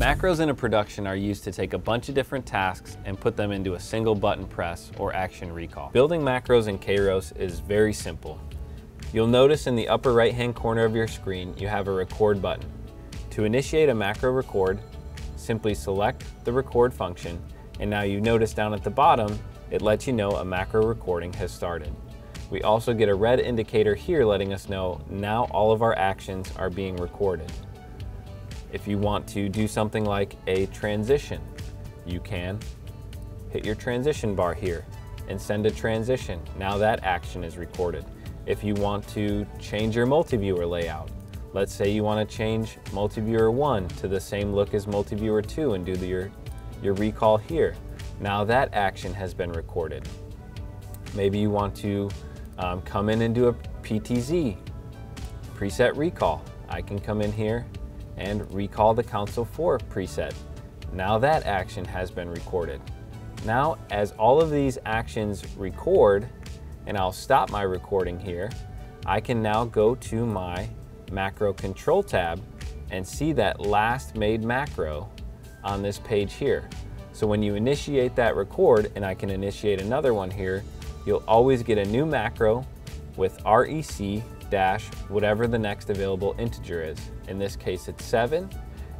Macros in a production are used to take a bunch of different tasks and put them into a single button press or action recall. Building macros in Kairos is very simple. You'll notice in the upper right hand corner of your screen you have a record button. To initiate a macro record, simply select the record function and now you notice down at the bottom it lets you know a macro recording has started. We also get a red indicator here letting us know now all of our actions are being recorded. If you want to do something like a transition, you can hit your transition bar here and send a transition. Now that action is recorded. If you want to change your multi-viewer layout, let's say you want to change multi-viewer 1 to the same look as multi-viewer 2 and do the, your, your recall here. Now that action has been recorded. Maybe you want to um, come in and do a PTZ, preset recall. I can come in here and recall the console 4 preset. Now that action has been recorded. Now, as all of these actions record, and I'll stop my recording here, I can now go to my macro control tab and see that last made macro on this page here. So when you initiate that record, and I can initiate another one here, you'll always get a new macro with REC dash whatever the next available integer is. In this case, it's 7.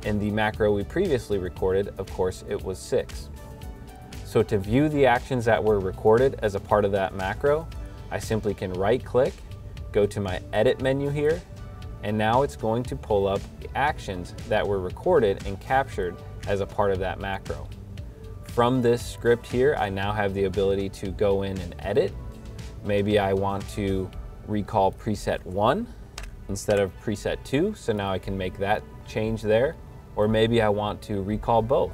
In the macro we previously recorded, of course, it was 6. So to view the actions that were recorded as a part of that macro, I simply can right-click, go to my Edit menu here, and now it's going to pull up the actions that were recorded and captured as a part of that macro. From this script here, I now have the ability to go in and edit. Maybe I want to recall preset 1 instead of preset 2, so now I can make that change there. Or maybe I want to recall both.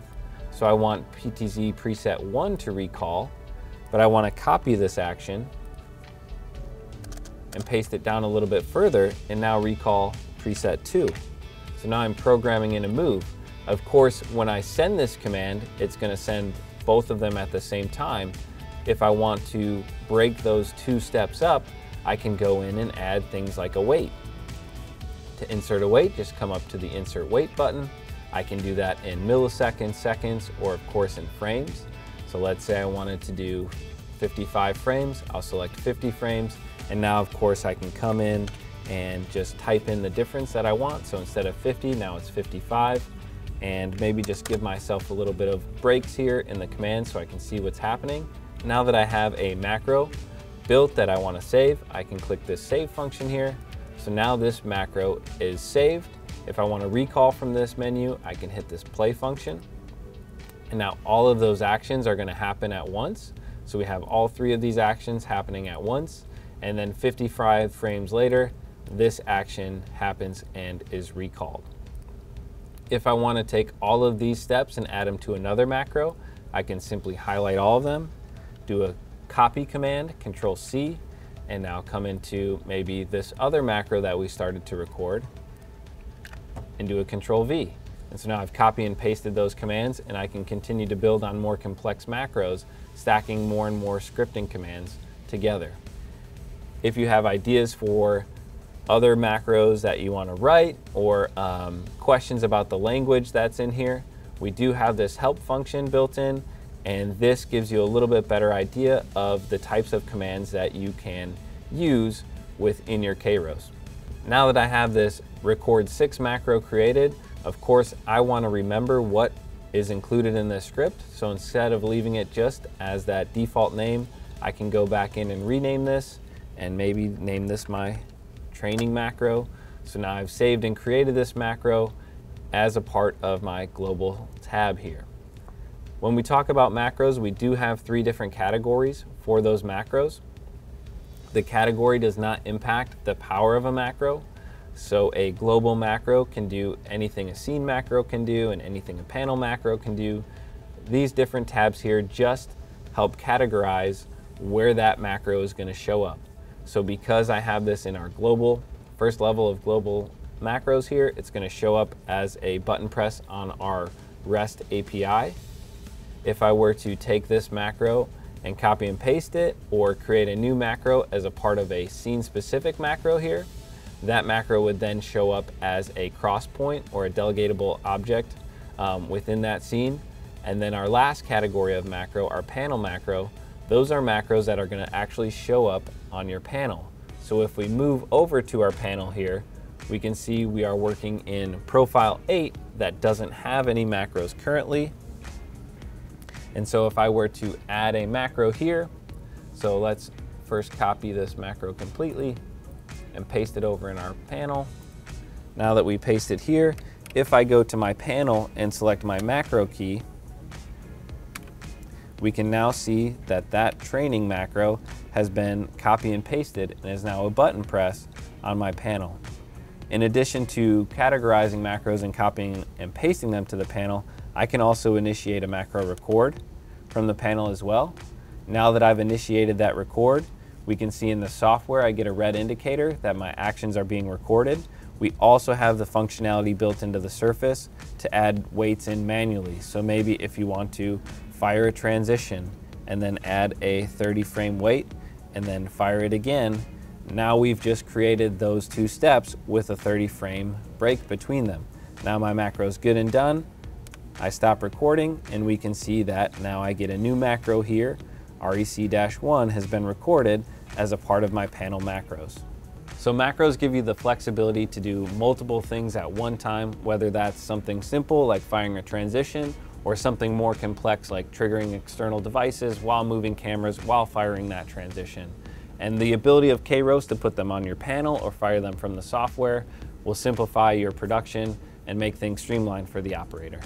So I want PTZ preset 1 to recall, but I want to copy this action and paste it down a little bit further and now recall preset 2. So now I'm programming in a move. Of course, when I send this command, it's going to send both of them at the same time. If I want to break those two steps up, I can go in and add things like a wait. To insert a wait, just come up to the insert wait button. I can do that in milliseconds, seconds, or of course in frames. So let's say I wanted to do 55 frames, I'll select 50 frames, and now of course I can come in and just type in the difference that I want. So instead of 50, now it's 55, and maybe just give myself a little bit of breaks here in the command so I can see what's happening. Now that I have a macro built that I want to save, I can click this save function here. So now this macro is saved. If I want to recall from this menu, I can hit this play function. And now all of those actions are going to happen at once. So we have all three of these actions happening at once. And then 55 frames later, this action happens and is recalled. If I want to take all of these steps and add them to another macro, I can simply highlight all of them, do a copy command, control C, and now come into maybe this other macro that we started to record and do a control V. And so now I've copy and pasted those commands and I can continue to build on more complex macros, stacking more and more scripting commands together. If you have ideas for other macros that you want to write or um, questions about the language that's in here, we do have this help function built in and this gives you a little bit better idea of the types of commands that you can use within your Kairos. Now that I have this record 6 macro created, of course I want to remember what is included in this script. So instead of leaving it just as that default name, I can go back in and rename this and maybe name this my training macro. So now I've saved and created this macro as a part of my global tab here. When we talk about macros, we do have three different categories for those macros. The category does not impact the power of a macro. So a global macro can do anything a scene macro can do and anything a panel macro can do. These different tabs here just help categorize where that macro is going to show up. So because I have this in our global, first level of global macros here, it's going to show up as a button press on our REST API if I were to take this macro and copy and paste it or create a new macro as a part of a scene specific macro here, that macro would then show up as a cross point or a delegatable object um, within that scene. And then our last category of macro, our panel macro, those are macros that are gonna actually show up on your panel. So if we move over to our panel here, we can see we are working in profile 8 that doesn't have any macros currently. And so if I were to add a macro here, so let's first copy this macro completely and paste it over in our panel. Now that we paste it here, if I go to my panel and select my macro key, we can now see that that training macro has been copy and pasted and is now a button press on my panel. In addition to categorizing macros and copying and pasting them to the panel, I can also initiate a macro record from the panel as well. Now that I've initiated that record, we can see in the software I get a red indicator that my actions are being recorded. We also have the functionality built into the surface to add waits in manually. So maybe if you want to fire a transition and then add a 30 frame wait and then fire it again now we've just created those two steps with a 30 frame break between them. Now my macro is good and done. I stop recording and we can see that now I get a new macro here. REC-1 has been recorded as a part of my panel macros. So macros give you the flexibility to do multiple things at one time, whether that's something simple like firing a transition or something more complex like triggering external devices while moving cameras while firing that transition. And the ability of Kairos to put them on your panel or fire them from the software will simplify your production and make things streamlined for the operator.